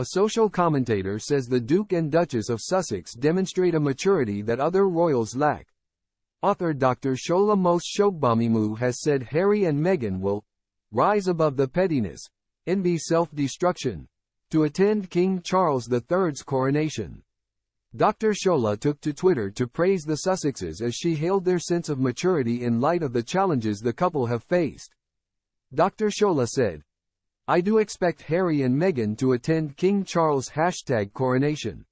A social commentator says the Duke and Duchess of Sussex demonstrate a maturity that other royals lack. Author Dr. Shola Mos-Shogbamimu has said Harry and Meghan will rise above the pettiness, envy self-destruction, to attend King Charles III's coronation. Dr. Shola took to Twitter to praise the Sussexes as she hailed their sense of maturity in light of the challenges the couple have faced. Dr. Shola said, I do expect Harry and Meghan to attend King Charles hashtag coronation.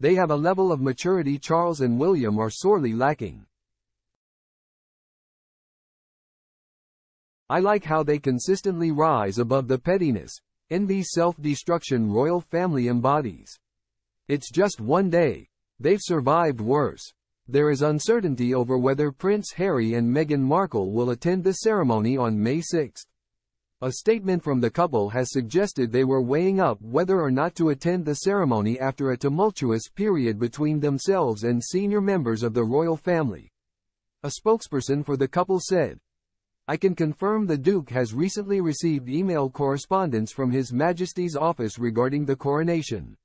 They have a level of maturity Charles and William are sorely lacking. I like how they consistently rise above the pettiness, envy self-destruction royal family embodies. It's just one day. They've survived worse. There is uncertainty over whether Prince Harry and Meghan Markle will attend the ceremony on May 6. A statement from the couple has suggested they were weighing up whether or not to attend the ceremony after a tumultuous period between themselves and senior members of the royal family. A spokesperson for the couple said, I can confirm the Duke has recently received email correspondence from His Majesty's office regarding the coronation.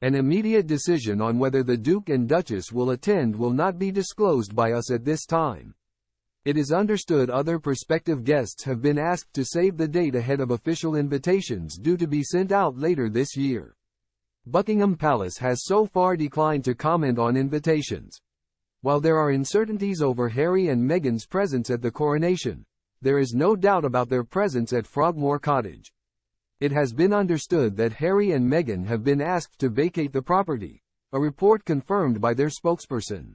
An immediate decision on whether the Duke and Duchess will attend will not be disclosed by us at this time. It is understood other prospective guests have been asked to save the date ahead of official invitations due to be sent out later this year. Buckingham Palace has so far declined to comment on invitations. While there are uncertainties over Harry and Meghan's presence at the coronation, there is no doubt about their presence at Frogmore Cottage. It has been understood that Harry and Meghan have been asked to vacate the property, a report confirmed by their spokesperson.